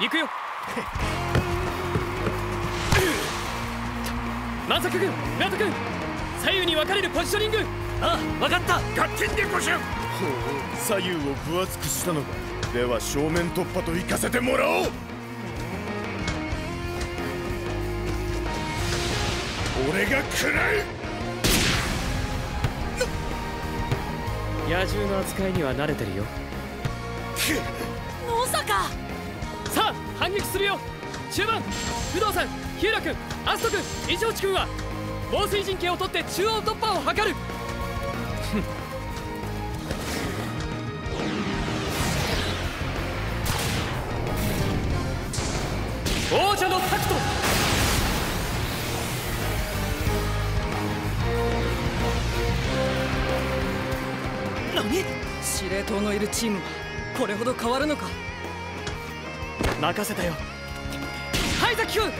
行くよ。万作君村田君左右に分かれるポジショニング。ああ分かった。ガッテンでごしゅ左右を分厚くしたのか。では正面突破と行かせてもらおう。俺が食らう。野獣の扱いには慣れてるよ。野坂反撃するよ。中盤不動さん日浦君アスト君一内君は防水陣形を取って中央突破を図る。王者のタクト。何？司令塔のいるチームはこれほど変わるのか？任せたよ。はいザキ君ペ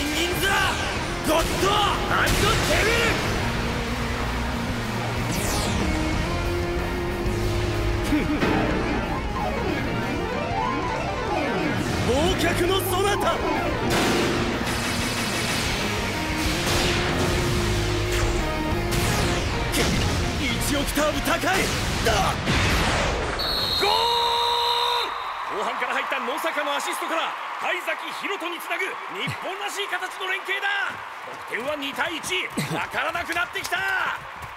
ンギンズゴッド！アンドデビル忘却のそなた。1オクターブ高い。だゴール!後半から入った野坂のアシストから灰崎宏斗につなぐ日本らしい形の連携だ。得点は2対1分からなくなってきた。